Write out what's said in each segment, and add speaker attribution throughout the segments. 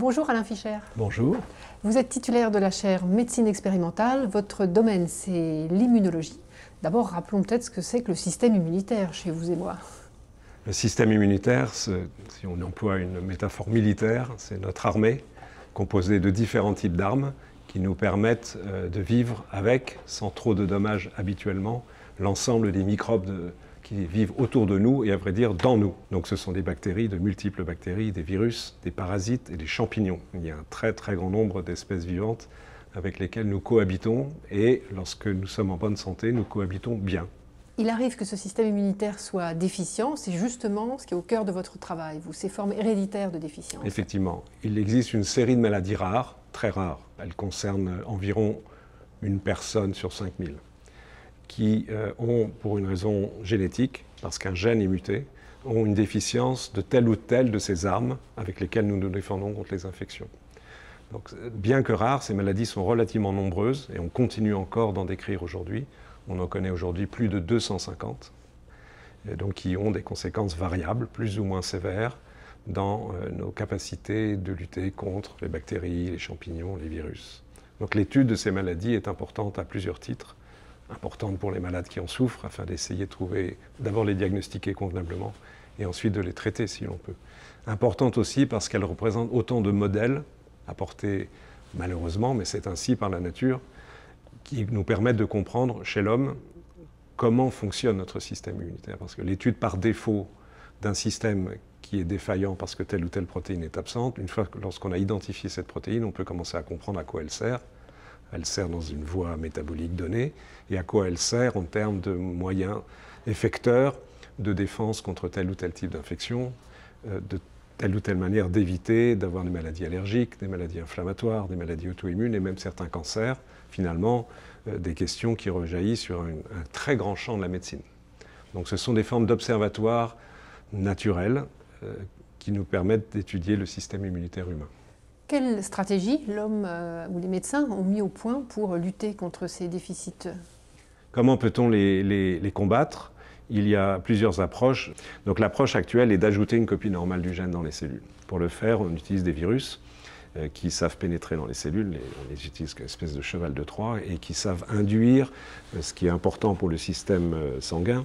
Speaker 1: Bonjour Alain Fischer.
Speaker 2: Bonjour.
Speaker 1: Vous êtes titulaire de la chaire médecine expérimentale. Votre domaine, c'est l'immunologie. D'abord, rappelons peut-être ce que c'est que le système immunitaire chez vous et moi.
Speaker 2: Le système immunitaire, si on emploie une métaphore militaire, c'est notre armée composée de différents types d'armes qui nous permettent euh, de vivre avec, sans trop de dommages habituellement, l'ensemble des microbes de, qui vivent autour de nous et à vrai dire dans nous. Donc ce sont des bactéries, de multiples bactéries, des virus, des parasites et des champignons. Il y a un très très grand nombre d'espèces vivantes avec lesquelles nous cohabitons et lorsque nous sommes en bonne santé, nous cohabitons bien.
Speaker 1: Il arrive que ce système immunitaire soit déficient, c'est justement ce qui est au cœur de votre travail, vous, ces formes héréditaires de déficience.
Speaker 2: Effectivement, il existe une série de maladies rares, très rares. Elles concernent environ une personne sur 5000 qui euh, ont, pour une raison génétique, parce qu'un gène est muté, ont une déficience de telle ou telle de ces armes avec lesquelles nous nous défendons contre les infections. Donc, bien que rares, ces maladies sont relativement nombreuses et on continue encore d'en décrire aujourd'hui. On en connaît aujourd'hui plus de 250, et donc qui ont des conséquences variables, plus ou moins sévères, dans euh, nos capacités de lutter contre les bactéries, les champignons, les virus. Donc l'étude de ces maladies est importante à plusieurs titres importante pour les malades qui en souffrent, afin d'essayer de trouver, d'abord les diagnostiquer convenablement, et ensuite de les traiter si l'on peut. Importante aussi parce qu'elle représente autant de modèles apportés malheureusement, mais c'est ainsi par la nature, qui nous permettent de comprendre chez l'homme comment fonctionne notre système immunitaire. Parce que l'étude par défaut d'un système qui est défaillant parce que telle ou telle protéine est absente, une fois que lorsqu'on a identifié cette protéine, on peut commencer à comprendre à quoi elle sert elle sert dans une voie métabolique donnée, et à quoi elle sert en termes de moyens effecteurs de défense contre tel ou tel type d'infection, euh, de telle ou telle manière d'éviter d'avoir des maladies allergiques, des maladies inflammatoires, des maladies auto-immunes et même certains cancers, finalement, euh, des questions qui rejaillissent sur un très grand champ de la médecine. Donc ce sont des formes d'observatoires naturels euh, qui nous permettent d'étudier le système immunitaire humain.
Speaker 1: Quelle stratégie l'homme euh, ou les médecins ont mis au point pour lutter contre ces déficits
Speaker 2: Comment peut-on les, combattre? Il y a plusieurs approches. Donc l'approche actuelle est d'ajouter une copie normale du gène dans les cellules. Pour le faire, on utilise des virus euh, qui savent pénétrer dans les cellules, on les utilise comme espèce de cheval de Troie, et qui savent induire, euh, ce qui est important pour le système sanguin,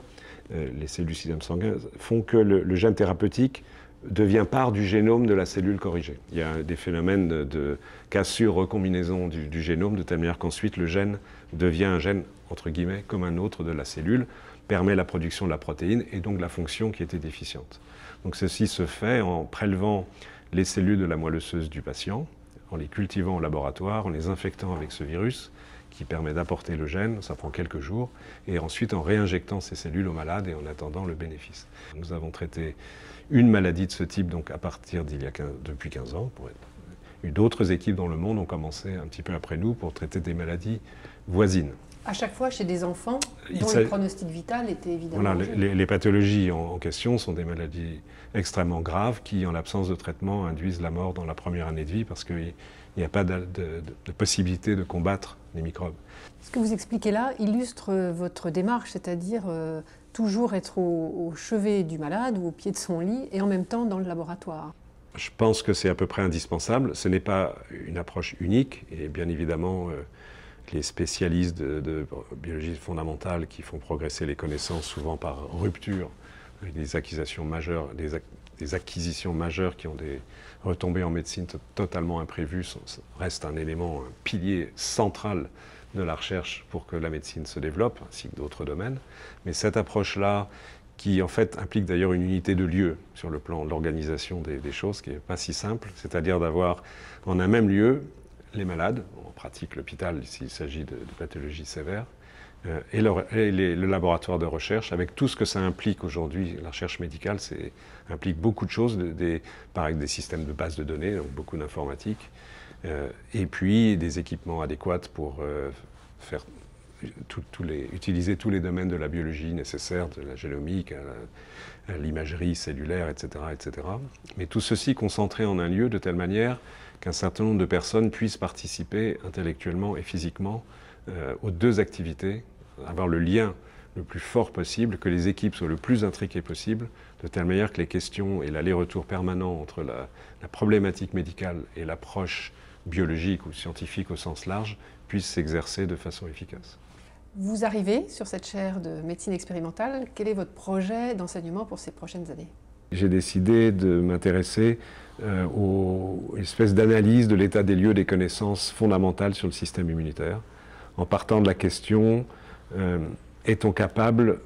Speaker 2: les cellules du système sanguin, font que le gène thérapeutique devient part du génome de la cellule corrigée. Il y a des phénomènes de, cassure, recombinaison du, génome, de telle manière qu'ensuite le gène devient un gène, entre guillemets, comme un autre de la cellule, permet la production de la protéine et donc la fonction qui était déficiente. Donc ceci se fait en prélevant les cellules de la moelle osseuse du patient, en les cultivant au laboratoire, en les infectant avec ce virus qui permet d'apporter le gène, ça prend quelques jours, et ensuite en réinjectant ces cellules au malade et en attendant le bénéfice. Nous avons traité une maladie de ce type donc à partir d'il y a depuis 15 ans. D'autres équipes dans le monde ont commencé un petit peu après nous pour traiter des maladies voisines.
Speaker 1: À chaque fois chez des enfants dont le pronostic vital était évidemment.
Speaker 2: Voilà, les, pathologies en, question sont des maladies extrêmement graves qui, en l'absence de traitement, induisent la mort dans la première année de vie parce qu'il n'y a pas de, possibilité de combattre les microbes.
Speaker 1: Ce que vous expliquez là illustre votre démarche, c'est-à-dire euh, toujours être au, chevet du malade ou au pied de son lit et en même temps dans le laboratoire
Speaker 2: Je pense que c'est à peu près indispensable. Ce n'est pas une approche unique et bien évidemment euh, les spécialistes de, biologie fondamentale qui font progresser les connaissances souvent par rupture, des acquisitions majeures, des, acquisitions majeures qui ont des retombées en médecine totalement imprévues, restent un élément, un pilier central de la recherche pour que la médecine se développe, ainsi que d'autres domaines. Mais cette approche-là, qui en fait implique d'ailleurs une unité de lieu sur le plan de l'organisation des, choses, qui n'est pas si simple, c'est-à-dire d'avoir en un même lieu les malades, en pratique l'hôpital s'il s'agit de, pathologies sévères, euh, et, le, laboratoire de recherche, avec tout ce que ça implique aujourd'hui. La recherche médicale implique beaucoup de choses, des, par exemple des systèmes de base de données, donc beaucoup d'informatique, euh, et puis des équipements adéquats pour euh, utiliser tous les domaines de la biologie nécessaires, de la génomique à l'imagerie cellulaire, etc., etc. Mais tout ceci concentré en un lieu de telle manière qu'un certain nombre de personnes puissent participer intellectuellement et physiquement euh, aux deux activités, avoir le lien le plus fort possible, que les équipes soient le plus intriquées possible, de telle manière que les questions et l'aller-retour permanent entre la, problématique médicale et l'approche biologique ou scientifique au sens large puissent s'exercer de façon efficace.
Speaker 1: Vous arrivez sur cette chaire de médecine expérimentale. Quel est votre projet d'enseignement pour ces prochaines années?
Speaker 2: J'ai décidé de m'intéresser euh, aux espèces d'analyse de l'état des lieux des connaissances fondamentales sur le système immunitaire, en partant de la question euh, est-on capable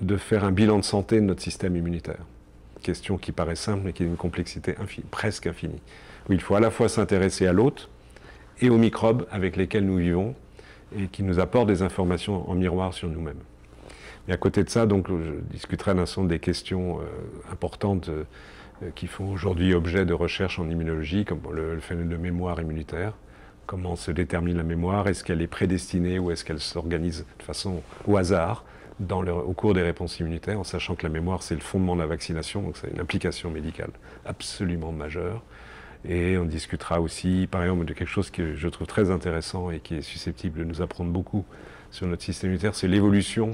Speaker 2: de faire un bilan de santé de notre système immunitaire? Question qui paraît simple mais qui a une complexité presque infinie. Où il faut à la fois s'intéresser à l'hôte et aux microbes avec lesquels nous vivons et qui nous apportent des informations en miroir sur nous-mêmes. Et à côté de ça, donc, je discuterai d'un certain des questions euh, importantes euh, qui font aujourd'hui objet de recherche en immunologie, comme le, phénomène de mémoire immunitaire, Comment se détermine la mémoire? Est-ce qu'elle est prédestinée ou est-ce qu'elle s'organise de façon au hasard au cours des réponses immunitaires, en sachant que la mémoire, c'est le fondement de la vaccination, donc c'est une implication médicale absolument majeure. Et on discutera aussi, par exemple, de quelque chose que je trouve très intéressant et qui est susceptible de nous apprendre beaucoup sur notre système immunitaire, c'est l'évolution.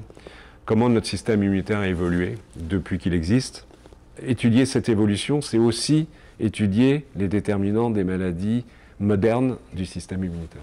Speaker 2: Comment notre système immunitaire a évolué depuis qu'il existe. Étudier cette évolution, c'est aussi étudier les déterminants des maladies moderne du système immunitaire.